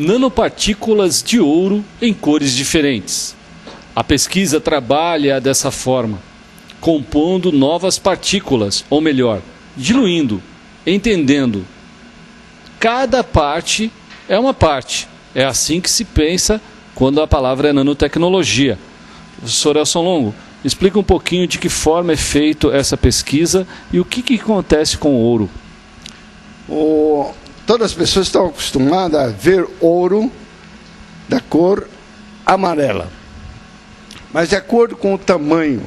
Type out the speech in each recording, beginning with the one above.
nanopartículas de ouro em cores diferentes. A pesquisa trabalha dessa forma, compondo novas partículas, ou melhor, diluindo, entendendo. Cada parte é uma parte. É assim que se pensa quando a palavra é nanotecnologia. Professor Elson Longo, explica um pouquinho de que forma é feita essa pesquisa e o que, que acontece com o ouro. O, todas as pessoas estão acostumadas a ver ouro da cor amarela. Mas de acordo com o tamanho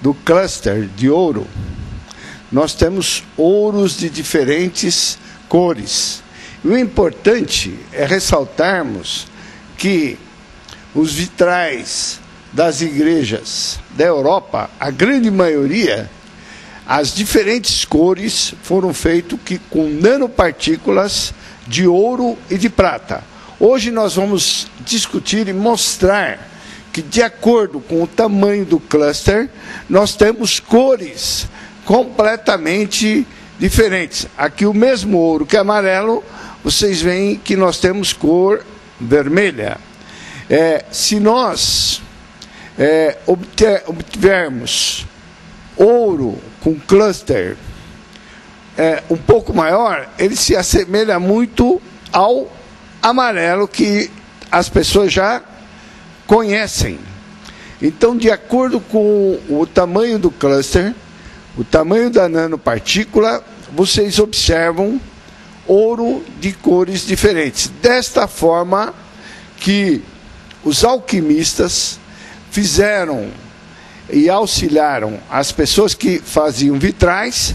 do cluster de ouro, nós temos ouros de diferentes cores. E o importante é ressaltarmos que os vitrais das igrejas da Europa, a grande maioria, as diferentes cores foram feitas com nanopartículas de ouro e de prata. Hoje nós vamos discutir e mostrar que, de acordo com o tamanho do cluster, nós temos cores completamente diferentes. Aqui o mesmo ouro que é amarelo, vocês veem que nós temos cor vermelha. É, se nós é, obter, obtivermos ouro com cluster é, um pouco maior, ele se assemelha muito ao amarelo que as pessoas já conhecem. Então, de acordo com o tamanho do cluster, o tamanho da nanopartícula, vocês observam ouro de cores diferentes. Desta forma que os alquimistas fizeram e auxiliaram as pessoas que faziam vitrais.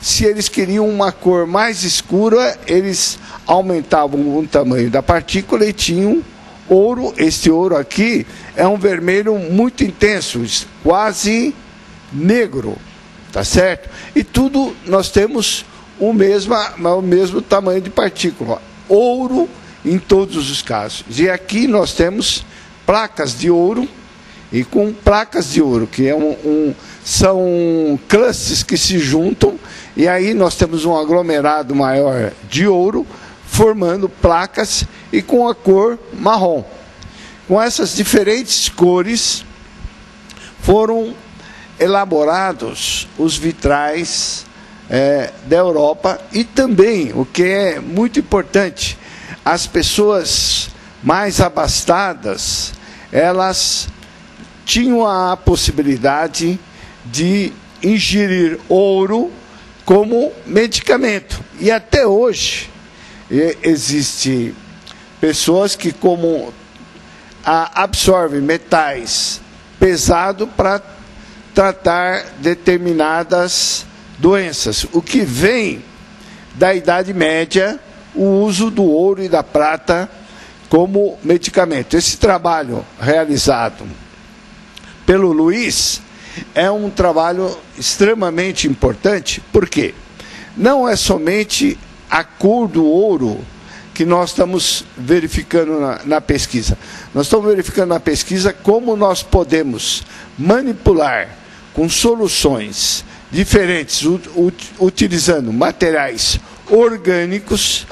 Se eles queriam uma cor mais escura, eles aumentavam o tamanho da partícula e tinham ouro. Este ouro aqui é um vermelho muito intenso, quase negro, tá certo? E tudo nós temos o mesmo, o mesmo tamanho de partícula, ouro em todos os casos. E aqui nós temos placas de ouro e com placas de ouro, que é um, um, são clusters que se juntam e aí nós temos um aglomerado maior de ouro formando placas e com a cor marrom. Com essas diferentes cores foram elaborados os vitrais é, da Europa e também, o que é muito importante, as pessoas mais abastadas, elas tinham a possibilidade de ingerir ouro como medicamento. E até hoje existe pessoas que como absorvem metais pesados para tratar determinadas doenças. O que vem da Idade Média, o uso do ouro e da prata como medicamento. Esse trabalho realizado pelo Luiz é um trabalho extremamente importante, porque não é somente a cor do ouro que nós estamos verificando na, na, pesquisa. Nós estamos verificando na pesquisa como nós podemos manipular com soluções diferentes, utilizando materiais orgânicos,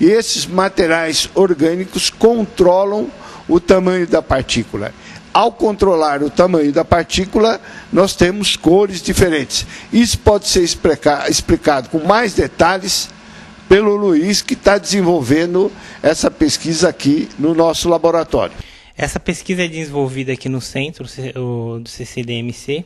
e esses materiais orgânicos controlam o tamanho da partícula. Ao controlar o tamanho da partícula, nós temos cores diferentes. Isso pode ser explicado com mais detalhes pelo Luiz, que está desenvolvendo essa pesquisa aqui no nosso laboratório. Essa pesquisa é desenvolvida aqui no centro do CCDMC,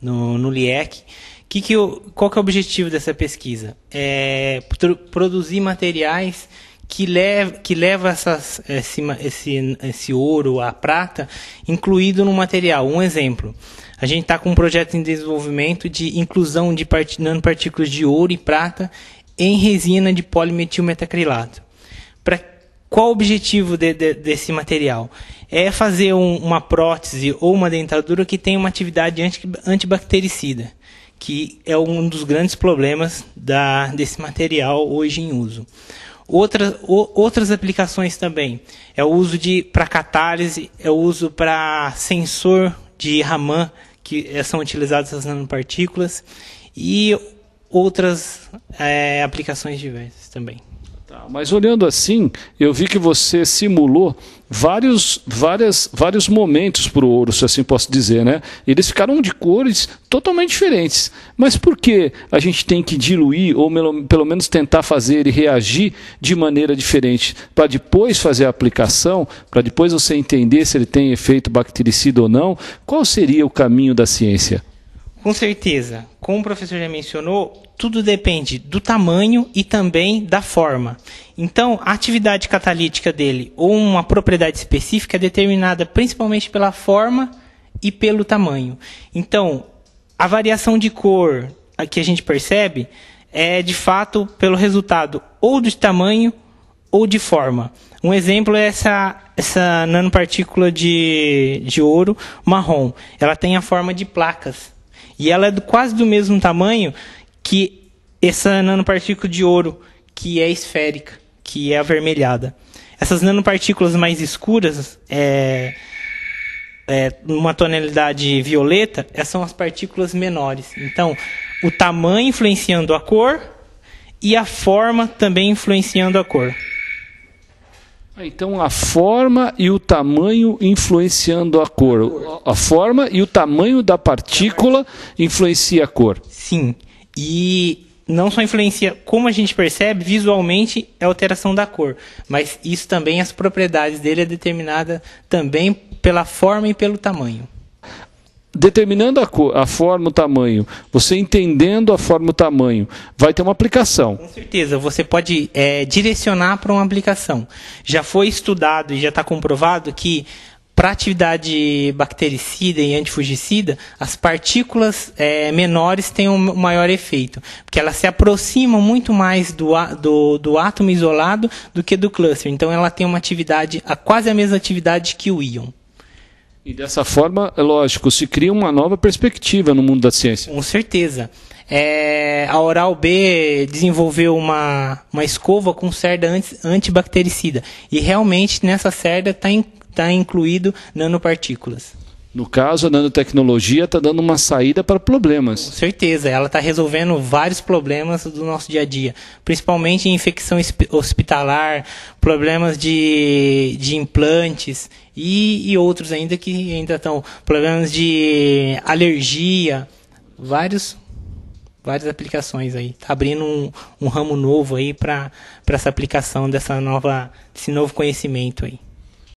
no, no LIEC. Que que eu, qual que é o objetivo dessa pesquisa? É produzir materiais que leva, que leva essas, esse, esse, esse ouro, a prata, incluído no material. Um exemplo. A gente está com um projeto em desenvolvimento de inclusão de part, nanopartículas de ouro e prata em resina de polimetilmetacrilato. Para qual o objetivo de, de, desse material? É fazer um, uma prótese ou uma dentadura que tenha uma atividade anti, antibactericida, que é um dos grandes problemas da, desse material hoje em uso. Outra, o, outras aplicações também é o uso de para catálise, é o uso para sensor de Raman, que é, são utilizadas as nanopartículas, e outras é, aplicações diversas também. Mas olhando assim, eu vi que você simulou vários, várias, vários momentos para o ouro, se assim posso dizer, né? Eles ficaram de cores totalmente diferentes. Mas por que a gente tem que diluir ou pelo menos tentar fazer ele reagir de maneira diferente para depois fazer a aplicação, para depois você entender se ele tem efeito bactericida ou não? Qual seria o caminho da ciência? Com certeza. Como o professor já mencionou, tudo depende do tamanho e também da forma. Então, a atividade catalítica dele ou uma propriedade específica é determinada principalmente pela forma e pelo tamanho. Então, a variação de cor que a gente percebe é de fato pelo resultado ou de tamanho ou de forma. Um exemplo é essa, essa nanopartícula de, de ouro marrom. Ela tem a forma de placas. E ela é do, quase do mesmo tamanho que essa nanopartícula de ouro, que é esférica, que é avermelhada. Essas nanopartículas mais escuras, é, é, numa tonalidade violeta, essas são as partículas menores. Então, o tamanho influenciando a cor e a forma também influenciando a cor. Então a forma e o tamanho influenciando a cor. A forma e o tamanho da partícula influencia a cor. Sim. E não só influencia, como a gente percebe, visualmente é a alteração da cor, mas isso também, as propriedades dele é determinada também pela forma e pelo tamanho determinando a, a forma, o tamanho, você entendendo a forma, o tamanho, vai ter uma aplicação. Com certeza, você pode é, direcionar para uma aplicação. Já foi estudado e já está comprovado que para atividade bactericida e antifugicida, as partículas é, menores têm um maior efeito, porque elas se aproximam muito mais do, do, do átomo isolado do que do cluster. Então, ela tem uma atividade, a quase a mesma atividade que o íon. E dessa forma, é lógico, se cria uma nova perspectiva no mundo da ciência. Com certeza. É, a Oral B desenvolveu uma, uma escova com cerda anti, antibactericida. E realmente nessa cerda está in, tá incluído nanopartículas. No caso, a nanotecnologia está dando uma saída para problemas. Com certeza, ela está resolvendo vários problemas do nosso dia a dia, principalmente infecção hospitalar, problemas de, de implantes e, e outros ainda que ainda estão, problemas de alergia, vários, várias aplicações aí. Está abrindo um, um ramo novo aí para essa aplicação dessa nova, desse novo conhecimento aí.